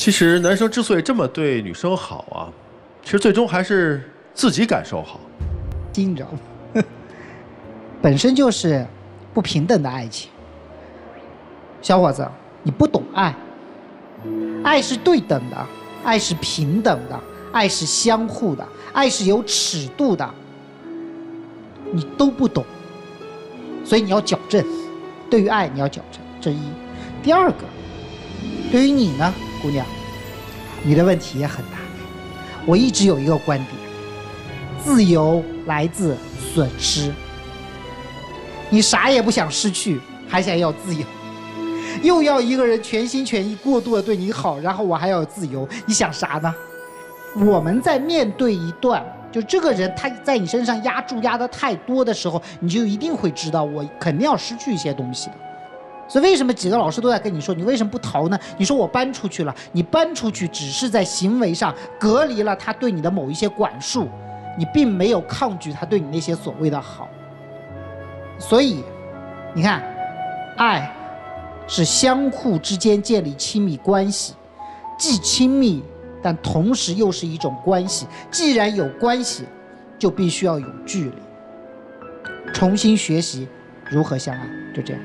其实男生之所以这么对女生好啊，其实最终还是自己感受好。惊着，本身就是不平等的爱情。小伙子，你不懂爱，爱是对等的，爱是平等的，爱是相互的，爱是有尺度的，你都不懂，所以你要矫正。对于爱，你要矫正，这一。第二个，对于你呢，姑娘，你的问题也很大。我一直有一个观点：自由来自损失。你啥也不想失去，还想要自由，又要一个人全心全意、过度的对你好，然后我还要自由，你想啥呢？我们在面对一段，就这个人他在你身上压住压的太多的时候，你就一定会知道，我肯定要失去一些东西的。所以为什么几个老师都在跟你说，你为什么不逃呢？你说我搬出去了，你搬出去只是在行为上隔离了他对你的某一些管束，你并没有抗拒他对你那些所谓的好。所以，你看，爱是相互之间建立亲密关系，既亲密，但同时又是一种关系。既然有关系，就必须要有距离。重新学习如何相爱，就这样。